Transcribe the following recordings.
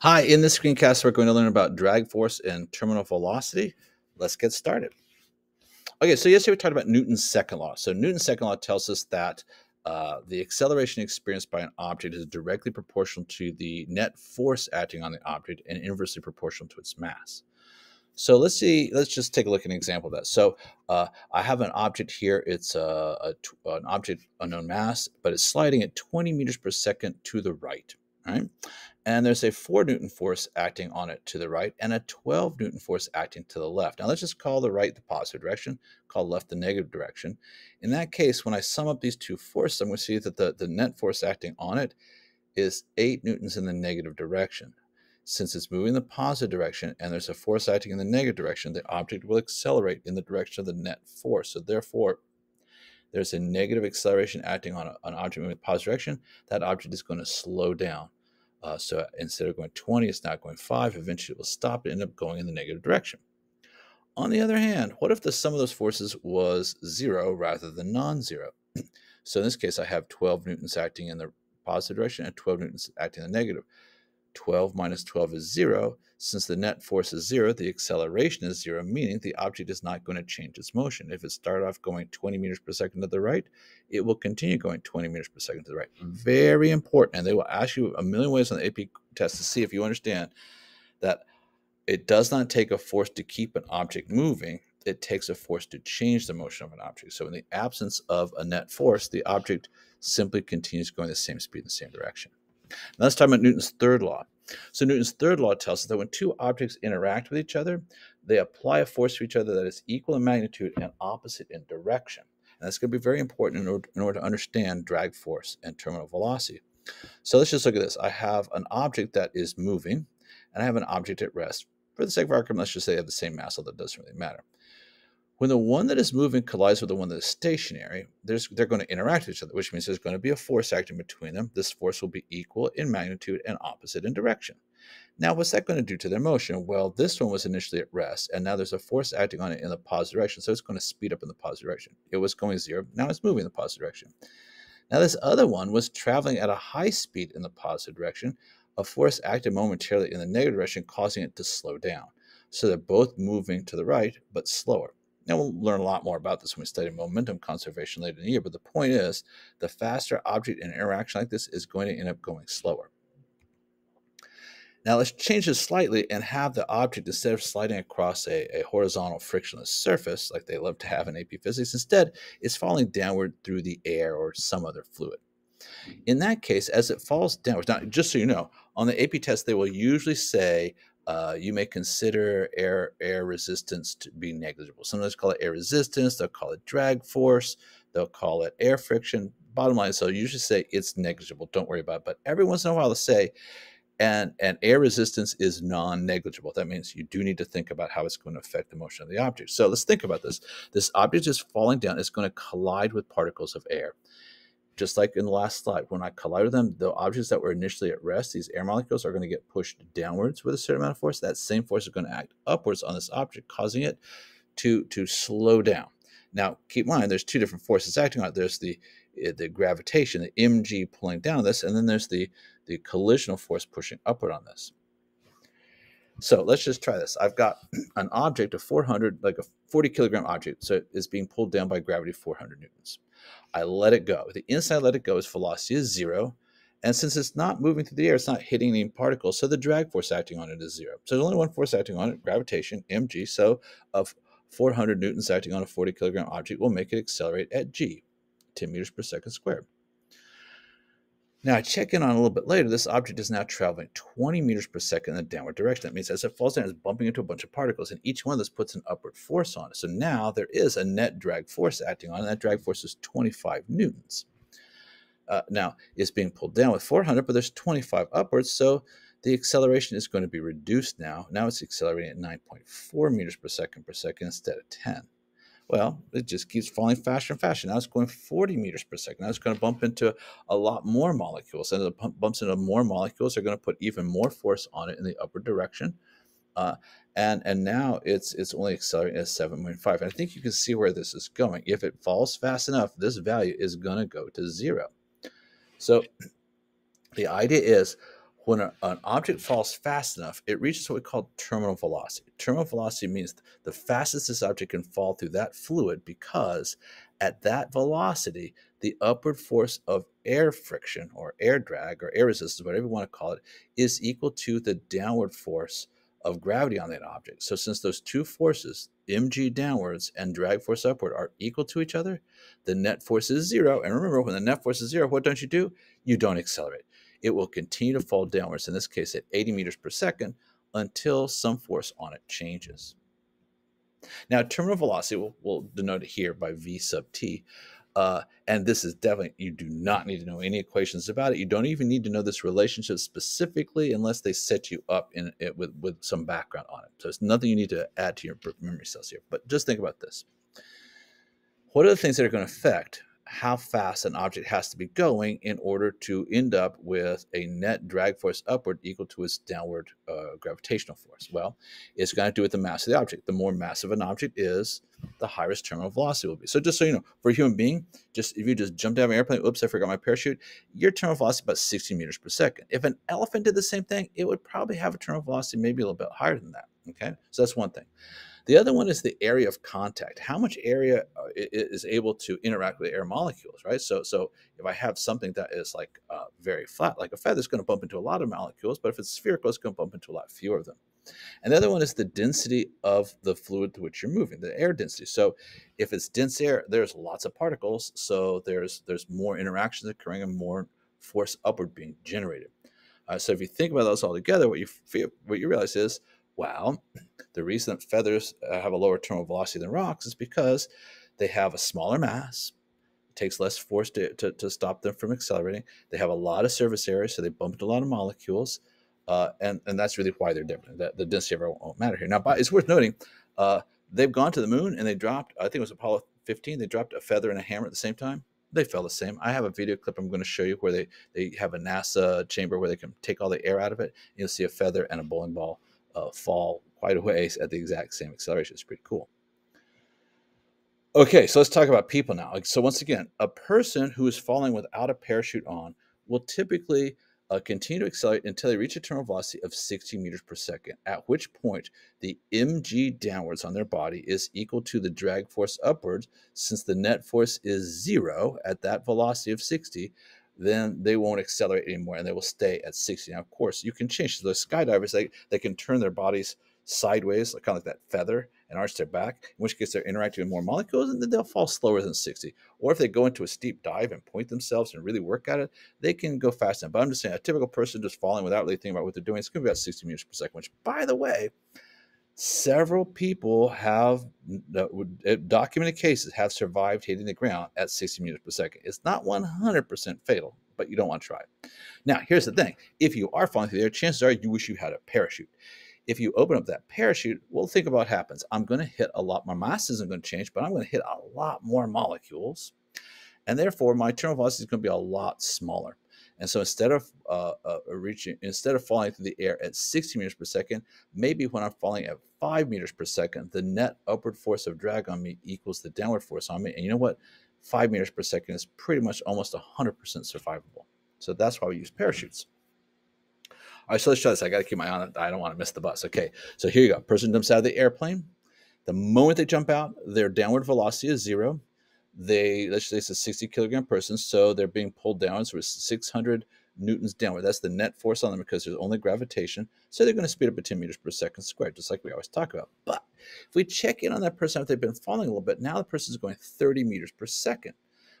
Hi, in this screencast, we're going to learn about drag force and terminal velocity. Let's get started. Okay, so yesterday we talked about Newton's second law. So Newton's second law tells us that uh, the acceleration experienced by an object is directly proportional to the net force acting on the object and inversely proportional to its mass. So let's see, let's just take a look at an example of that. So uh, I have an object here. It's a, a, an object unknown mass, but it's sliding at 20 meters per second to the right, right? and there's a 4 newton force acting on it to the right and a 12 newton force acting to the left. Now let's just call the right the positive direction, call left the negative direction. In that case, when I sum up these two forces, I'm going to see that the, the net force acting on it is 8 newtons in the negative direction. Since it's moving in the positive direction and there's a force acting in the negative direction, the object will accelerate in the direction of the net force. So therefore, there's a negative acceleration acting on a, an object moving in the positive direction. That object is going to slow down. Uh, so instead of going 20, it's now going 5. Eventually, it will stop and end up going in the negative direction. On the other hand, what if the sum of those forces was 0 rather than non zero? so in this case, I have 12 newtons acting in the positive direction and 12 newtons acting in the negative. 12 minus 12 is 0. Since the net force is 0, the acceleration is 0, meaning the object is not going to change its motion. If it started off going 20 meters per second to the right, it will continue going 20 meters per second to the right. Mm-hmm. Very important. And they will ask you a million ways on the AP test to see if you understand that it does not take a force to keep an object moving. It takes a force to change the motion of an object. So in the absence of a net force, the object simply continues going the same speed in the same direction. Now let's talk about Newton's third law. So Newton's third law tells us that when two objects interact with each other, they apply a force to each other that is equal in magnitude and opposite in direction. And that's going to be very important in order, in order to understand drag force and terminal velocity. So let's just look at this. I have an object that is moving, and I have an object at rest. For the sake of argument, let's just say they have the same mass, although it doesn't really matter. When the one that is moving collides with the one that is stationary, they're going to interact with each other, which means there's going to be a force acting between them. This force will be equal in magnitude and opposite in direction. Now, what's that going to do to their motion? Well, this one was initially at rest, and now there's a force acting on it in the positive direction, so it's going to speed up in the positive direction. It was going zero, now it's moving in the positive direction. Now, this other one was traveling at a high speed in the positive direction. A force acted momentarily in the negative direction, causing it to slow down. So they're both moving to the right, but slower. Now, we'll learn a lot more about this when we study momentum conservation later in the year, but the point is the faster object in interaction like this is going to end up going slower. Now let's change this slightly and have the object, instead of sliding across a, a, horizontal frictionless surface like they love to have in AP Physics, instead it's falling downward through the air or some other fluid. In that case, as it falls downwards, now just so you know, on the AP test, they will usually say uh, you may consider air air resistance to be negligible. Sometimes call it air resistance. They'll call it drag force. They'll call it air friction. Bottom line, so usually say it's negligible. Don't worry about it. But every once in a while, they'll say, and and air resistance is non-negligible. That means you do need to think about how it's going to affect the motion of the object. So let's think about this. This object is falling down. It's going to collide with particles of air just like in the last slide, when I collide them, the objects that were initially at rest, these air molecules are going to get pushed downwards with a certain amount of force. That same force is going to act upwards on this object, causing it to, to slow down. Now, keep in mind, there's two different forces acting on it. There's the eh, the gravitation, the mg pulling down this, and then there's the, the collisional force pushing upward on this. So let's just try this. I've got an object of 400, like a 40 kilogram object. So it's being pulled down by gravity 400 newtons. I let it go. The inside I let it go, its velocity is zero. And since it's not moving through the air, it's not hitting any particles. So the drag force acting on it is zero. So there's only one force acting on it, gravitation, mg. So of 400 newtons acting on a 40 kilogram object will make it accelerate at g, 10 meters per second squared. Now I check in on a little bit later, this object is now traveling 20 meters per second in the downward direction. That means as it falls down, it's bumping into a bunch of particles, and each one of those puts an upward force on it. So now there is a net drag force acting on it, and that drag force is 25 newtons. Uh, now it's being pulled down with 400, but there's 25 upwards, so the acceleration is going to be reduced now. Now it's accelerating at 9.4 meters per second per second instead of 10. Well, it just keeps falling faster and faster. Now it's going 40 meters per second. Now it's going to bump into a lot more molecules. And it bumps into more molecules, they're going to put even more force on it in the upward direction. Uh, and and now it's it's only accelerating at 7.5. And I think you can see where this is going. If it falls fast enough, this value is going to go to zero. So the idea is when a, an object falls fast enough, it reaches what we call terminal velocity. Terminal velocity means the fastest this object can fall through that fluid because at that velocity, the upward force of air friction or air drag or air resistance, whatever you want to call it, is equal to the downward force of gravity on that object. So since those two forces, mg downwards and drag force upward, are equal to each other, the net force is zero. And remember, when the net force is zero, what don't you do? You don't accelerate it will continue to fall downwards, in this case at 80 meters per second, until some force on it changes. Now, terminal velocity, we'll, we'll denote it here by v sub t. Uh, and this is definitely, you do not need to know any equations about it. You don't even need to know this relationship specifically unless they set you up in it with, with some background on it. So it's nothing you need to add to your memory cells here. But just think about this. What are the things that are going to affect how fast an object has to be going in order to end up with a net drag force upward equal to its downward uh, gravitational force? Well, it's going to do with the mass of the object. The more massive an object is, the higher its terminal velocity will be. So just so you know, for a human being, just if you just jumped out of an airplane, oops, I forgot my parachute, your terminal velocity is about 60 meters per second. If an elephant did the same thing, it would probably have a terminal velocity maybe a little bit higher than that. Okay, so that's one thing. The other one is the area of contact. How much area is able to interact with air molecules, right? So, so if I have something that is like uh, very flat, like a feather, it's going to bump into a lot of molecules, but if it's spherical, it's going to bump into a lot fewer of them. And the other one is the density of the fluid to which you're moving, the air density. So if it's dense air, there's lots of particles, so there's there's more interactions occurring and more force upward being generated. Uh, so if you think about those all together, what you feel, what you realize is well, the reason that feathers uh, have a lower terminal velocity than rocks is because they have a smaller mass. It takes less force to, to, to stop them from accelerating. They have a lot of surface area, so they bump into a lot of molecules. Uh, and, and that's really why they're different. The, the density of won't, matter here. Now, it's worth noting uh, they've gone to the moon and they dropped, I think it was Apollo 15, they dropped a feather and a hammer at the same time. They fell the same. I have a video clip I'm going to show you where they, they have a NASA chamber where they can take all the air out of it. You'll see a feather and a bowling ball uh, fall quite a ways at the exact same acceleration. It's pretty cool. Okay, so let's talk about people now. So once again, a person who is falling without a parachute on will typically uh, continue to accelerate until they reach a terminal velocity of 60 meters per second, at which point the mg downwards on their body is equal to the drag force upwards. Since the net force is zero at that velocity of 60, then they won't accelerate anymore and they will stay at 60. Now, of course, you can change. So the skydivers, they, they can turn their bodies sideways, like kind of like that feather, and arch their back, in which case they're interacting with more molecules and then they'll fall slower than 60. Or if they go into a steep dive and point themselves and really work at it, they can go faster. But I'm just saying, a typical person just falling without really thinking about what they're doing, it's going to be about 60 meters per second, which, by the way, several people have eh, documented cases have survived hitting the ground at 60 meters per second. It's not 100% fatal, but you don't want to try it. Now, here's the thing if you are falling through there, chances are you wish you had a parachute. If you open up that parachute, well, think about what happens. I'm going to hit a lot, more, my mass isn't going to change, but I'm going to hit a lot more molecules. And therefore, my terminal velocity is going to be a lot smaller. And so instead of uh, uh, reaching, instead of falling through the air at 60 meters per second, maybe when I'm falling at five meters per second, the net upward force of drag on me equals the downward force on me. And you know what? Five meters per second is pretty much almost 100% survivable. So that's why we use parachutes. All right, so let's try this. I got to keep my eye on it. I don't want to miss the bus. Okay, so here you go. Person jumps out of the airplane. The moment they jump out, their downward velocity is zero they let's say it's a 60 kilogram person, so they're being pulled down. So it's 600 newtons downward. That's the net force on them because there's only gravitation. So they're going to speed up at 10 meters per second squared, just like we always talk about. But if we check in on that person after they've been falling a little bit, now the person is going 30 meters per second.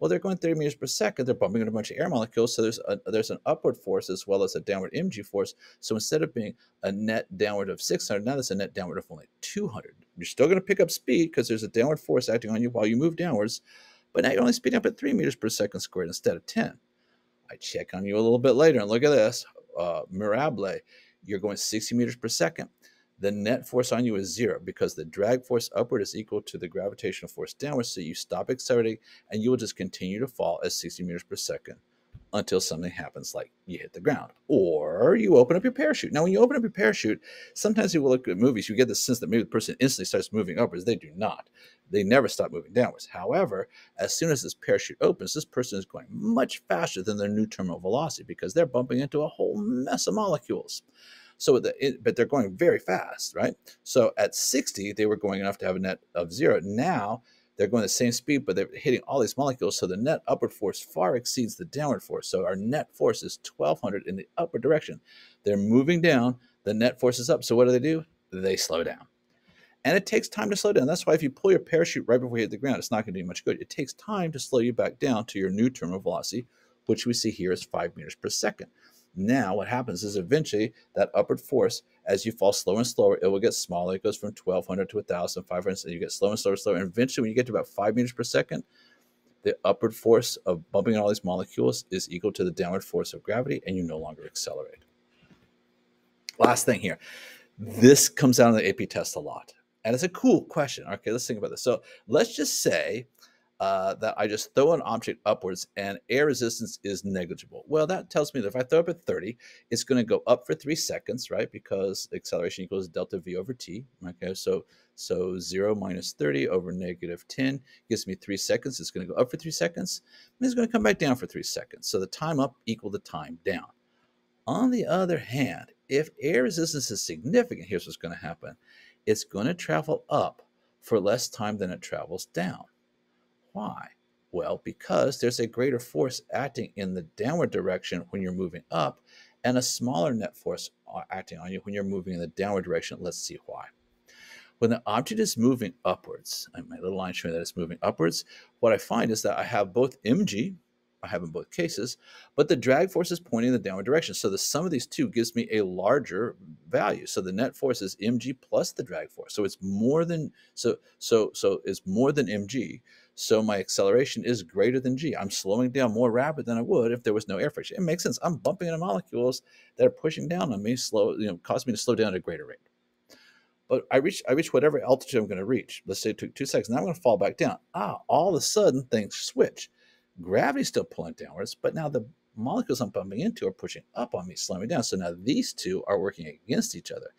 Well, they're going 30 meters per second. They're bumping into a bunch of air molecules. So there's a, there's an upward force as well as a downward mg force. So instead of being a net downward of 600, now there's a net downward of only 200. You're still going to pick up speed because there's a downward force acting on you while you move downwards. But now you're only speeding up at 3 meters per second squared instead of 10. I check on you a little bit later and look at this. Uh, Mirable, you're going 60 meters per second the net force on you is zero because the drag force upward is equal to the gravitational force downward. So you stop accelerating and you will just continue to fall at 60 meters per second until something happens like you hit the ground or you open up your parachute. Now, when you open up your parachute, sometimes you will look at movies, you get the sense that maybe the person instantly starts moving upwards. They do not. They never stop moving downwards. However, as soon as this parachute opens, this person is going much faster than their new terminal velocity because they're bumping into a whole mess of molecules. So, the, it, but they're going very fast, right? So at 60, they were going enough to have a net of zero. Now they're going the same speed, but they're hitting all these molecules. So the net upward force far exceeds the downward force. So our net force is 1200 in the upward direction. They're moving down, the net force is up. So what do they do? They slow down. And it takes time to slow down. That's why if you pull your parachute right before you hit the ground, it's not going to do much good. It takes time to slow you back down to your new terminal velocity, which we see here is five meters per second. Now, what happens is eventually that upward force, as you fall slower and slower, it will get smaller. It goes from 1200 to 1500. So you get slower and slower and slower. And eventually, when you get to about five meters per second, the upward force of bumping all these molecules is equal to the downward force of gravity, and you no longer accelerate. Last thing here. This comes out of the AP test a lot. And it's a cool question. Okay, let's think about this. So let's just say uh, that I just throw an object upwards and air resistance is negligible. Well, that tells me that if I throw up at 30, it's going to go up for three seconds, right? Because acceleration equals delta V over T. Okay, so so 0 minus 30 over negative 10 gives me three seconds. It's going to go up for three seconds, and it's going to come back down for three seconds. So the time up equal the time down. On the other hand, if air resistance is significant, here's what's going to happen. It's going to travel up for less time than it travels down. Why? Well, because there's a greater force acting in the downward direction when you're moving up and a smaller net force acting on you when you're moving in the downward direction. Let's see why. When the object is moving upwards, my little line showing that it's moving upwards, what I find is that I have both mg, I have in both cases, but the drag force is pointing in the downward direction. So the sum of these two gives me a larger value. So the net force is mg plus the drag force. So it's more than so so so it's more than mg. So my acceleration is greater than g. I'm slowing down more rapid than I would if there was no air friction. It makes sense. I'm bumping into molecules that are pushing down on me, slow, you know, cause me to slow down at a greater rate. But I reach I reach whatever altitude I'm going to reach. Let's say it took two seconds. Now I'm going to fall back down. Ah, all of a sudden things switch Gravity's still pulling downwards, but now the molecules I'm bumping into are pushing up on me, slowing me down. So now these two are working against each other.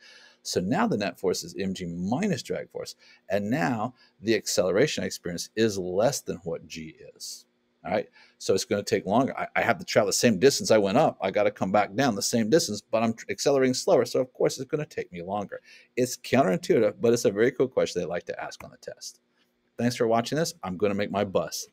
So now the net force is mg minus drag force. And now the acceleration I experience is less than what g is. All right. So it's going to take longer. I, I have to travel the same distance I went up. I got to come back down the same distance, but I'm accelerating slower. So of course it's going to take me longer. It's counterintuitive, but it's a very cool question they like to ask on the test. Thanks for watching this. I'm going to make my bus.